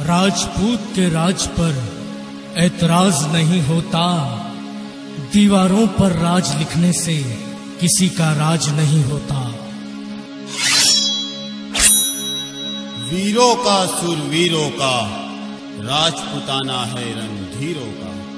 राजपूत के राज पर ऐतराज नहीं होता। दीवारों पर राज लिखने से किसी का राज नहीं होता। वीरों का सुरवीरों का, राजपुताना है रणधीरों का।